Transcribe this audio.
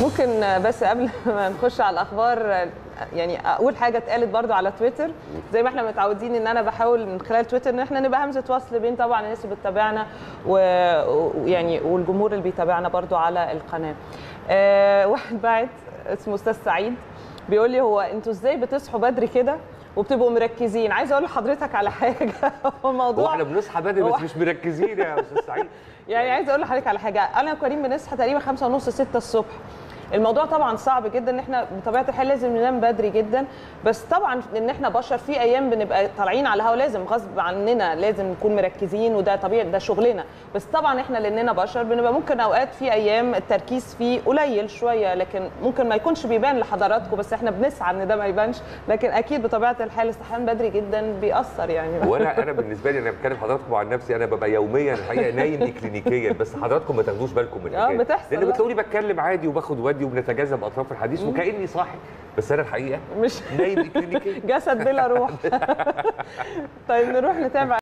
ممكن بس قبل ما نخش على الأخبار يعني أقول حاجة اتقالت برضو على تويتر. زي ما إحنا متعودين إن أنا بحاول من خلال تويتر إن إحنا نبقى همزة وصل بين طبعا الناس اللي بتتابعنا ويعني والجمهور اللي بيتابعنا برضو على القناة. أه واحد باعت اسمه أستاذ سعيد بيقول لي هو أنتوا إزاي بتصحوا بدري كده وبتبقوا مركزين؟ عايزه أقول لحضرتك على حاجة. هو الموضوع إحنا بنصحى بدري بس مش مركزين يا أستاذ سعيد. يعني عايزه أقول لحضرتك على حاجة. أنا وكريم بنصحى تقريبا 5 ونص 6 الصبح. الموضوع طبعا صعب جدا إن إحنا بطبيعة الحال لازم ننام بدري جدا. بس طبعا إن إحنا بشر في أيام بنبقى طالعين على الهوا لازم غصب عننا لازم نكون مركزين وده طبيعي ده شغلنا. بس طبعا إحنا لأننا بشر بنبقى ممكن أوقات في أيام التركيز فيه قليل شوية لكن ممكن ما يكونش بيبان لحضراتكم بس إحنا بنسعى إن ده ما يبانش. لكن أكيد بطبيعة الحال الصحيان بدري جدا بيأثر يعني. وأنا أنا بالنسبة لي أنا بتكلم حضراتكم عن نفسي أنا ببقى يوميا الحقيقة نايم اكلينيكيا بس حضراتكم ما تاخدوش بالكم من آه بتحصل. لأن بتلاقوني بتكلم عادي وباخد ودي وبنتجاذب أطراف الحديث وكأني صاحي. بس أنا الحقيقة مش نايم جسد بلا روح. طيب نروح نتابع